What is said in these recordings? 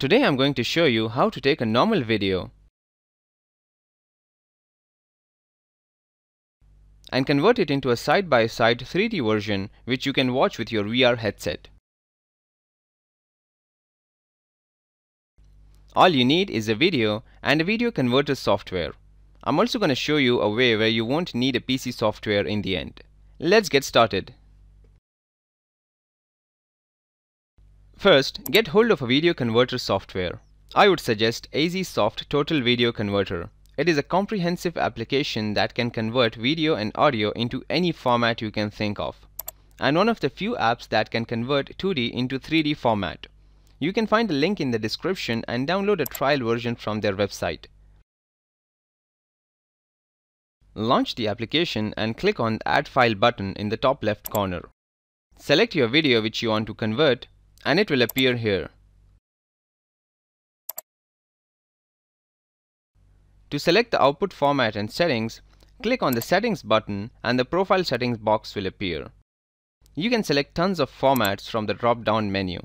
Today I'm going to show you how to take a normal video and convert it into a side-by-side -side 3D version which you can watch with your VR headset. All you need is a video and a video converter software. I'm also going to show you a way where you won't need a PC software in the end. Let's get started. First, get hold of a video converter software. I would suggest Aiseesoft Total Video Converter. It is a comprehensive application that can convert video and audio into any format you can think of, and one of the few apps that can convert 2D into 3D format. You can find a link in the description and download a trial version from their website. Launch the application and click on the Add File button in the top left corner. Select your video which you want to convert and it will appear here. To select the output format and settings, click on the Settings button and the Profile Settings box will appear. You can select tons of formats from the drop-down menu.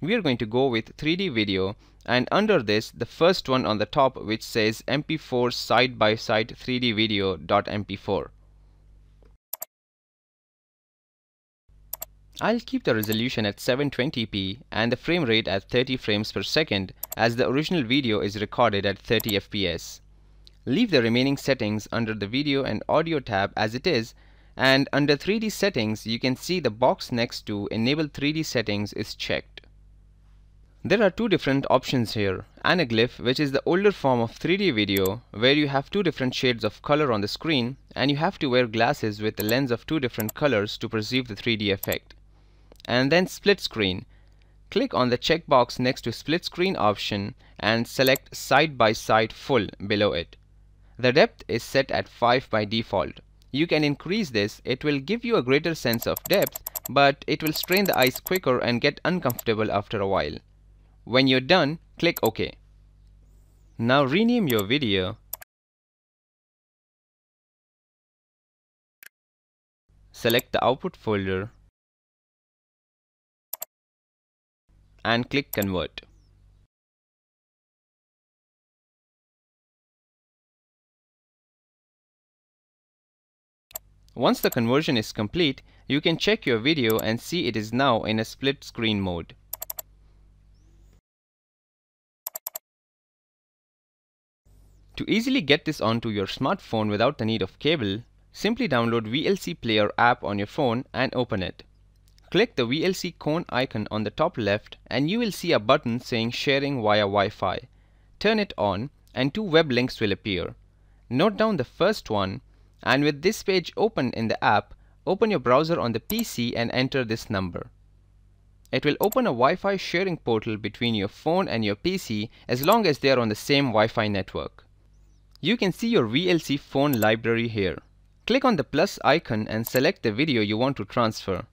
We are going to go with 3D video and under this the first one on the top which says MP4 side-by-side 3D video.mp4. I'll keep the resolution at 720p and the frame rate at 30 frames per second as the original video is recorded at 30 fps. Leave the remaining settings under the video and audio tab as it is and under 3D settings you can see the box next to enable 3D settings is checked. There are two different options here. Anaglyph which is the older form of 3D video where you have two different shades of color on the screen and you have to wear glasses with a lens of two different colors to perceive the 3D effect. And then split screen. Click on the checkbox next to split screen option and select side by side full below it. The depth is set at 5 by default. You can increase this, it will give you a greater sense of depth, but it will strain the eyes quicker and get uncomfortable after a while. When you're done, click OK. Now rename your video select the output folder and click convert. Once the conversion is complete, you can check your video and see it is now in a split screen mode. To easily get this onto your smartphone without the need of cable, simply download VLC Player app on your phone and open it. Click the VLC cone icon on the top left and you will see a button saying sharing via Wi-Fi. Turn it on and two web links will appear. Note down the first one and with this page open in the app, open your browser on the PC and enter this number. It will open a Wi-Fi sharing portal between your phone and your PC as long as they are on the same Wi-Fi network. You can see your VLC phone library here. Click on the plus icon and select the video you want to transfer.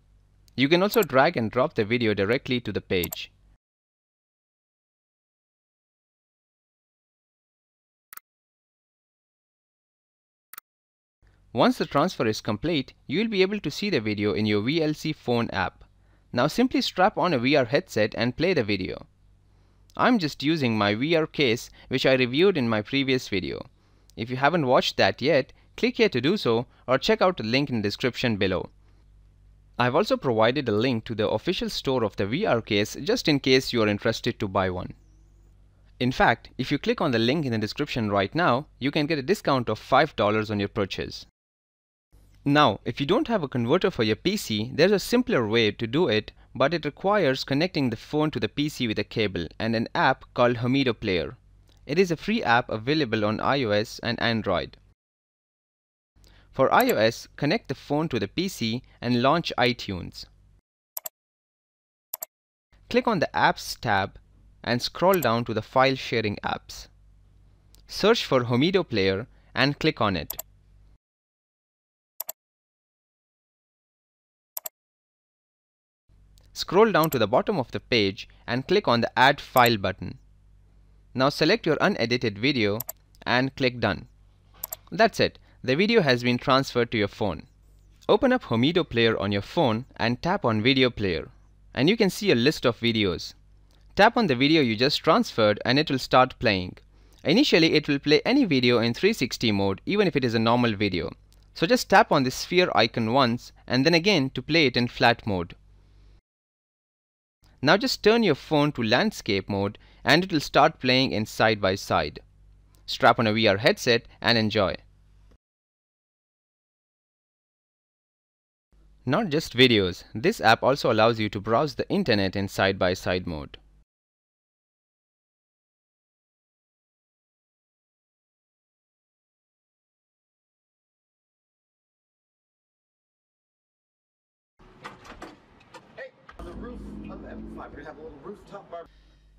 You can also drag and drop the video directly to the page. Once the transfer is complete, you will be able to see the video in your VLC phone app. Now simply strap on a VR headset and play the video. I'm just using my VR case which I reviewed in my previous video. If you haven't watched that yet, click here to do so or check out the link in the description below. I've also provided a link to the official store of the VR case just in case you are interested to buy one. In fact, if you click on the link in the description right now, you can get a discount of $5 on your purchase. Now, if you don't have a converter for your PC, there's a simpler way to do it, but it requires connecting the phone to the PC with a cable and an app called Homido Player. It is a free app available on iOS and Android. For iOS, connect the phone to the PC and launch iTunes. Click on the Apps tab and scroll down to the File Sharing Apps. Search for Homido Player and click on it. Scroll down to the bottom of the page and click on the Add File button. Now select your unedited video and click Done. That's it. The video has been transferred to your phone. Open up Homido Player on your phone and tap on Video Player. And you can see a list of videos. Tap on the video you just transferred and it will start playing. Initially it will play any video in 360 mode even if it is a normal video. So just tap on the sphere icon once and then again to play it in flat mode. Now just turn your phone to landscape mode and it will start playing in side by side. Strap on a VR headset and enjoy. Not just videos, this app also allows you to browse the internet in side-by-side -side mode.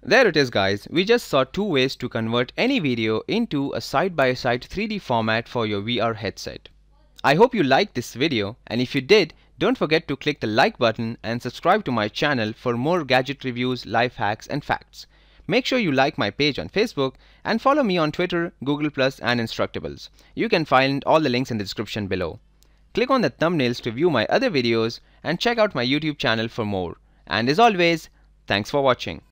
There it is guys, we just saw two ways to convert any video into a side-by-side -side 3D format for your VR headset. I hope you liked this video and if you did, don't forget to click the like button and subscribe to my channel for more gadget reviews, life hacks and facts. Make sure you like my page on Facebook and follow me on Twitter, Google Plus and Instructables. You can find all the links in the description below. Click on the thumbnails to view my other videos and check out my YouTube channel for more. And as always, thanks for watching.